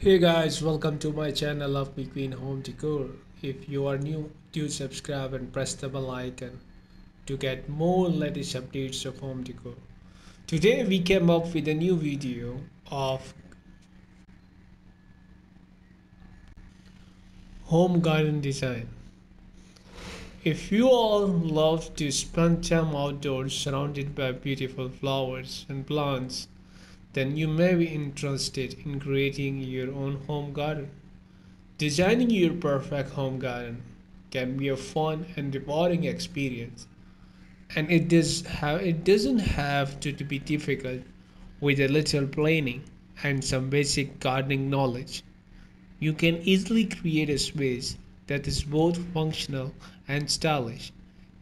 Hey guys, welcome to my channel of Queen Home Decor. If you are new, do subscribe and press the bell icon to get more latest updates of home decor. Today we came up with a new video of home garden design. If you all love to spend time outdoors surrounded by beautiful flowers and plants, then you may be interested in creating your own home garden. Designing your perfect home garden can be a fun and rewarding experience, and it does have it doesn't have to be difficult with a little planning and some basic gardening knowledge. You can easily create a space that is both functional and stylish.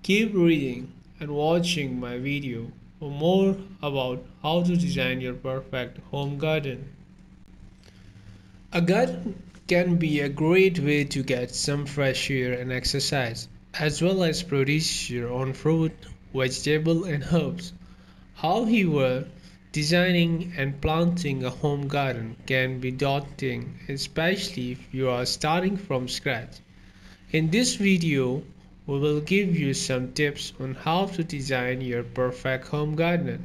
Keep reading and watching my video for more about how to design your perfect home garden. A garden can be a great way to get some fresh air and exercise, as well as produce your own fruit, vegetable and herbs. However, designing and planting a home garden can be daunting, especially if you are starting from scratch. In this video, we will give you some tips on how to design your perfect home garden.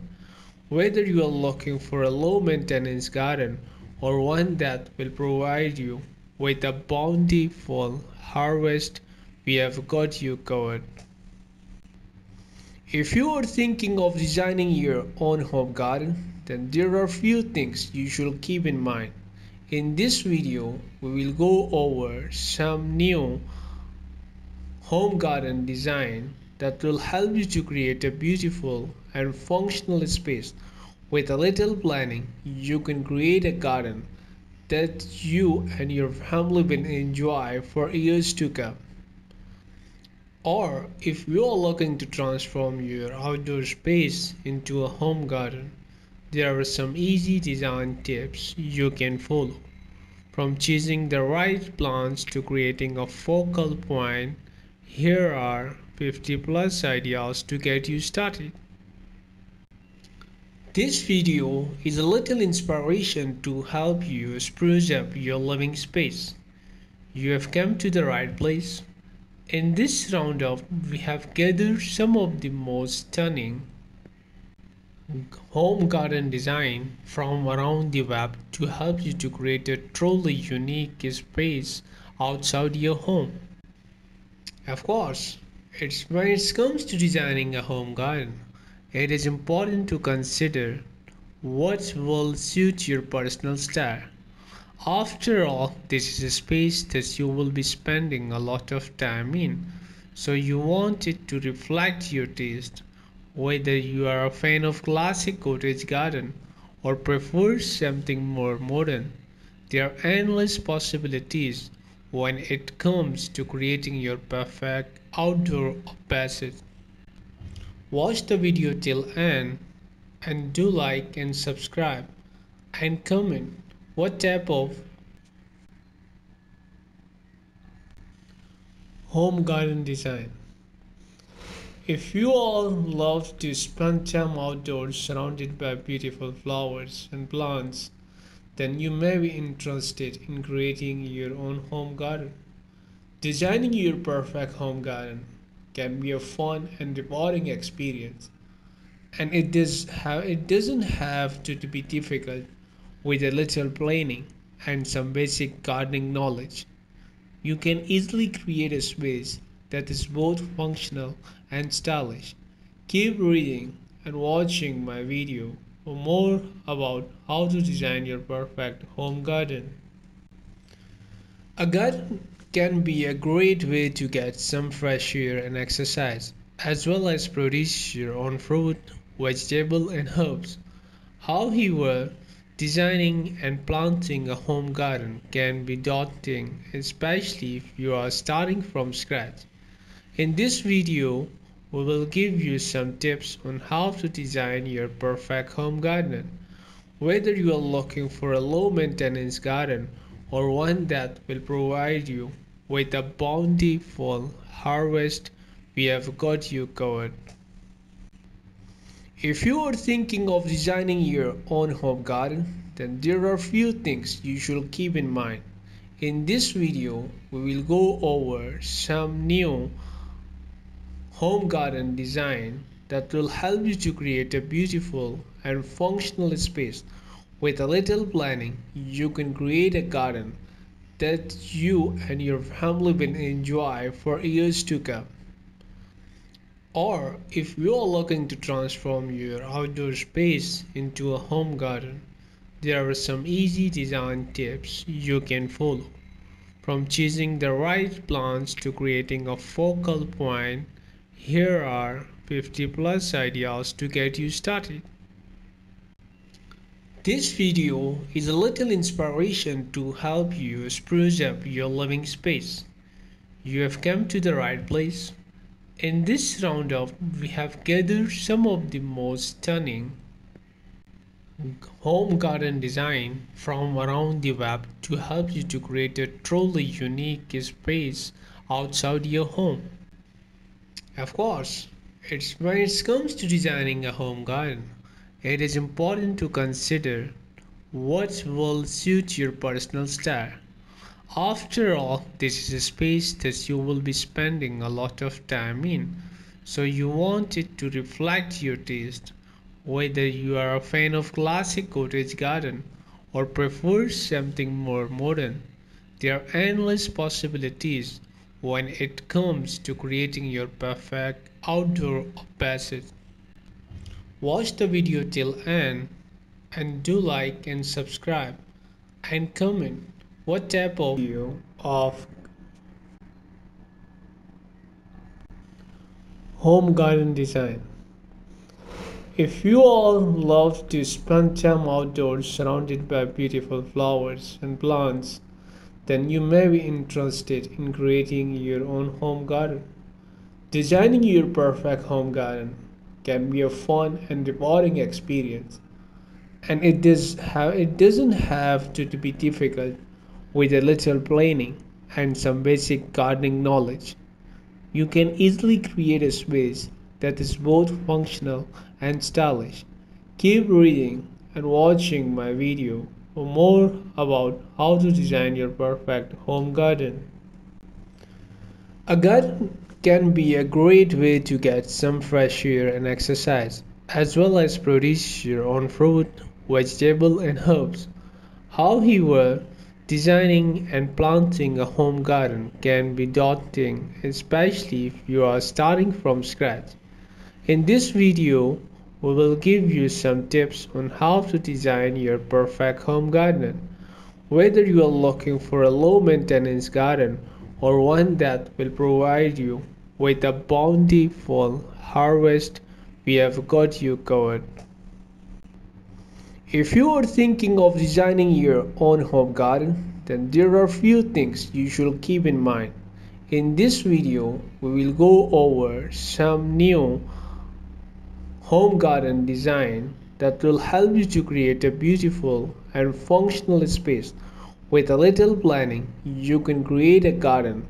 Whether you are looking for a low maintenance garden or one that will provide you with a bountiful harvest, we have got you covered. If you are thinking of designing your own home garden, then there are few things you should keep in mind. In this video, we will go over some new home garden design that will help you to create a beautiful and functional space. With a little planning, you can create a garden that you and your family will enjoy for years to come. Or if you are looking to transform your outdoor space into a home garden, there are some easy design tips you can follow. From choosing the right plants to creating a focal point here are 50 plus ideas to get you started. This video is a little inspiration to help you spruce up your living space. You have come to the right place. In this roundup, we have gathered some of the most stunning home garden design from around the web to help you to create a truly unique space outside your home. Of course, it's when it comes to designing a home garden, it is important to consider what will suit your personal style. After all, this is a space that you will be spending a lot of time in, so you want it to reflect your taste. Whether you are a fan of classic cottage garden or prefer something more modern, there are endless possibilities when it comes to creating your perfect outdoor passage. Watch the video till end and do like and subscribe and comment what type of home garden design. If you all love to spend time outdoors surrounded by beautiful flowers and plants, then you may be interested in creating your own home garden. Designing your perfect home garden can be a fun and rewarding experience, and it does have it doesn't have to be difficult with a little planning and some basic gardening knowledge. You can easily create a space that is both functional and stylish. Keep reading and watching my video for more about how to design your perfect home garden. A garden can be a great way to get some fresh air and exercise, as well as produce your own fruit, vegetable and herbs. However, designing and planting a home garden can be daunting, especially if you are starting from scratch. In this video, we will give you some tips on how to design your perfect home garden. Whether you are looking for a low maintenance garden or one that will provide you with a bountiful harvest, we have got you covered. If you are thinking of designing your own home garden, then there are few things you should keep in mind. In this video, we will go over some new home garden design that will help you to create a beautiful and functional space. With a little planning, you can create a garden that you and your family will enjoy for years to come. Or if you are looking to transform your outdoor space into a home garden, there are some easy design tips you can follow. From choosing the right plants to creating a focal point, here are 50 plus ideas to get you started. This video is a little inspiration to help you spruce up your living space. You have come to the right place. In this roundup, we have gathered some of the most stunning home garden design from around the web to help you to create a truly unique space outside your home. Of course, it's when it comes to designing a home garden, it is important to consider what will suit your personal style. After all, this is a space that you will be spending a lot of time in, so you want it to reflect your taste. Whether you are a fan of classic cottage garden or prefer something more modern, there are endless possibilities when it comes to creating your perfect outdoor passage. Watch the video till end and do like and subscribe and comment what type of video of home garden design if you all love to spend time outdoors surrounded by beautiful flowers and plants then you may be interested in creating your own home garden. Designing your perfect home garden can be a fun and rewarding experience and it does have it doesn't have to be difficult with a little planning and some basic gardening knowledge, you can easily create a space that is both functional and stylish. Keep reading and watching my video for more about how to design your perfect home garden. A garden can be a great way to get some fresh air and exercise, as well as produce your own fruit, vegetable and herbs. However, Designing and planting a home garden can be daunting, especially if you are starting from scratch. In this video, we will give you some tips on how to design your perfect home garden. Whether you are looking for a low maintenance garden or one that will provide you with a bountiful harvest, we have got you covered. If you are thinking of designing your own home garden, then there are few things you should keep in mind. In this video, we will go over some new home garden design that will help you to create a beautiful and functional space. With a little planning, you can create a garden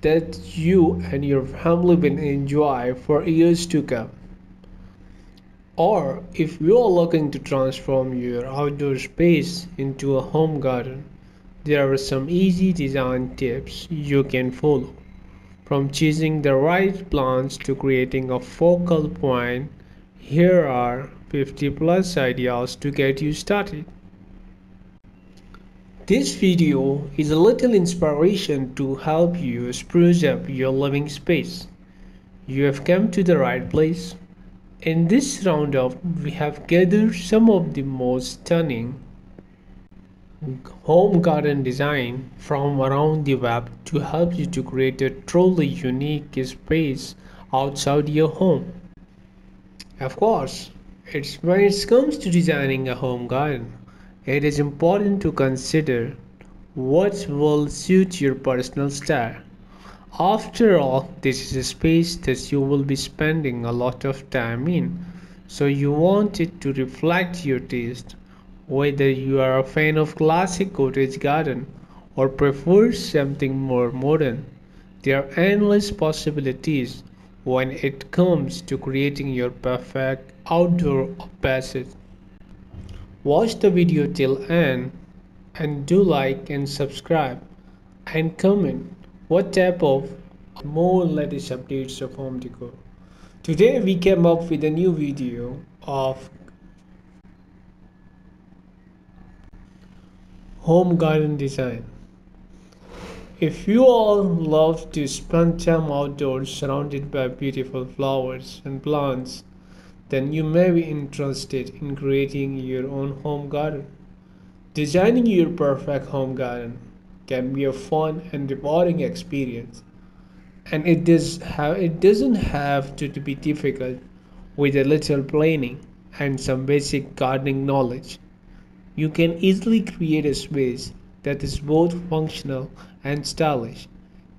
that you and your family will enjoy for years to come. Or if you are looking to transform your outdoor space into a home garden, there are some easy design tips you can follow. From choosing the right plants to creating a focal point, here are 50 plus ideas to get you started. This video is a little inspiration to help you spruce up your living space. You have come to the right place in this roundup, we have gathered some of the most stunning home garden design from around the web to help you to create a truly unique space outside your home. Of course, it's when it comes to designing a home garden, it is important to consider what will suit your personal style. After all, this is a space that you will be spending a lot of time in, so you want it to reflect your taste. Whether you are a fan of classic cottage garden or prefer something more modern, there are endless possibilities when it comes to creating your perfect outdoor passage. Watch the video till end and do like and subscribe and comment what type of more latest updates of home decor. Today we came up with a new video of home garden design. If you all love to spend time outdoors surrounded by beautiful flowers and plants, then you may be interested in creating your own home garden. Designing your perfect home garden can be a fun and rewarding experience, and it does have it doesn't have to be difficult with a little planning and some basic gardening knowledge. You can easily create a space that is both functional and stylish.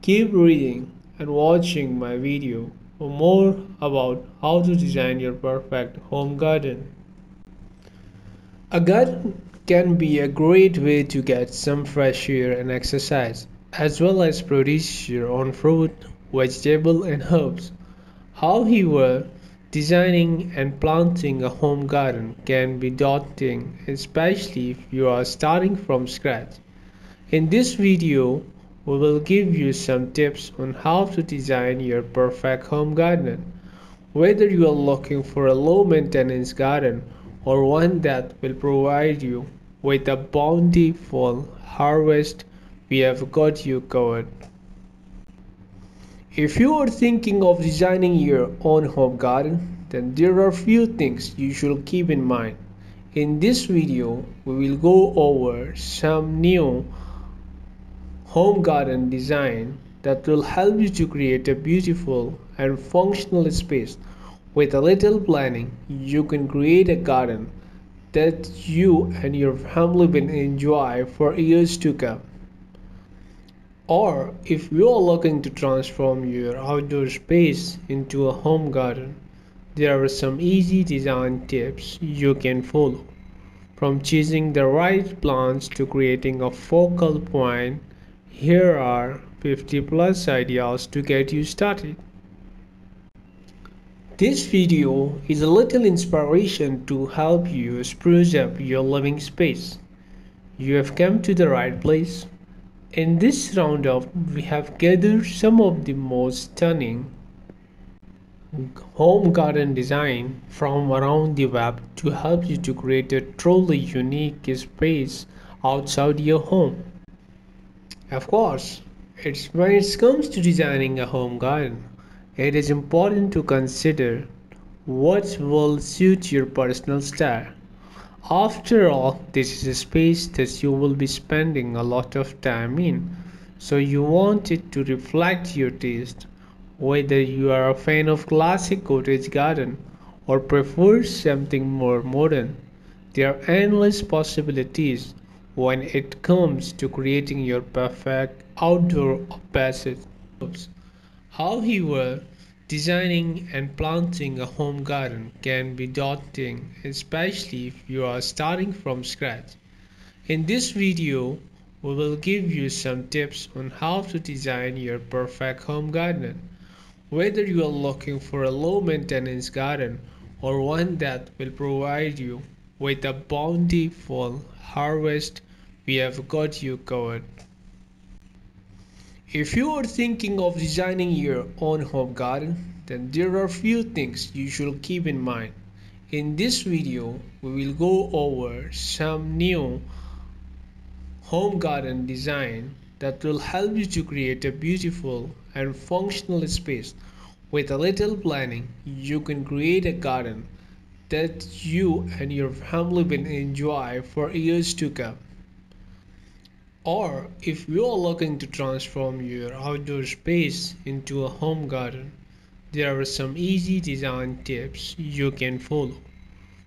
Keep reading and watching my video for more about how to design your perfect home garden. A garden can be a great way to get some fresh air and exercise, as well as produce your own fruit, vegetable and herbs. However, designing and planting a home garden can be daunting, especially if you are starting from scratch. In this video, we will give you some tips on how to design your perfect home garden. Whether you are looking for a low maintenance garden or one that will provide you with a bountiful harvest, we have got you covered. If you are thinking of designing your own home garden, then there are few things you should keep in mind. In this video, we will go over some new home garden design that will help you to create a beautiful and functional space. With a little planning, you can create a garden that you and your family will enjoy for years to come. Or if you are looking to transform your outdoor space into a home garden, there are some easy design tips you can follow. From choosing the right plants to creating a focal point here are 50 plus ideas to get you started. This video is a little inspiration to help you spruce up your living space. You have come to the right place. In this roundup, we have gathered some of the most stunning home garden design from around the web to help you to create a truly unique space outside your home. Of course, it's when it comes to designing a home garden, it is important to consider what will suit your personal style. After all, this is a space that you will be spending a lot of time in, so you want it to reflect your taste. Whether you are a fan of classic cottage garden or prefer something more modern, there are endless possibilities when it comes to creating your perfect outdoor passage. However, designing and planting a home garden can be daunting, especially if you are starting from scratch. In this video, we will give you some tips on how to design your perfect home garden. Whether you are looking for a low maintenance garden or one that will provide you with a bountiful harvest we have got you covered. If you are thinking of designing your own home garden, then there are few things you should keep in mind. In this video, we will go over some new home garden design that will help you to create a beautiful and functional space. With a little planning, you can create a garden that you and your family will enjoy for years to come. Or if you are looking to transform your outdoor space into a home garden, there are some easy design tips you can follow.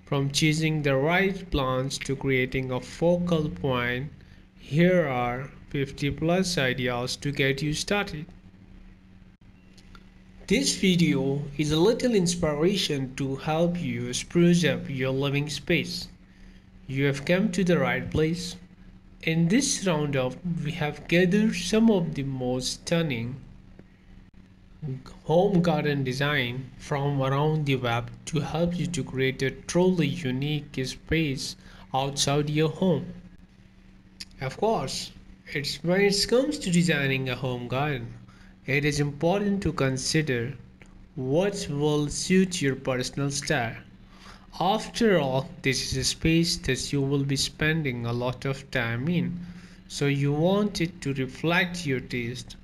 From choosing the right plants to creating a focal point, here are 50 plus ideas to get you started. This video is a little inspiration to help you spruce up your living space. You have come to the right place. In this roundup, we have gathered some of the most stunning home garden design from around the web to help you to create a truly unique space outside your home. Of course, it's when it comes to designing a home garden, it is important to consider what will suit your personal style. After all, this is a space that you will be spending a lot of time in, so you want it to reflect your taste.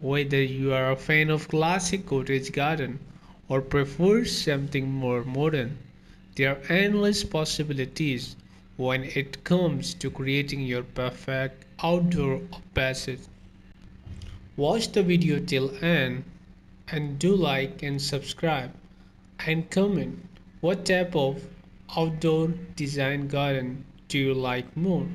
Whether you are a fan of classic cottage garden or prefer something more modern, there are endless possibilities when it comes to creating your perfect outdoor passage. Watch the video till end and do like and subscribe and comment what type of outdoor design garden do you like more.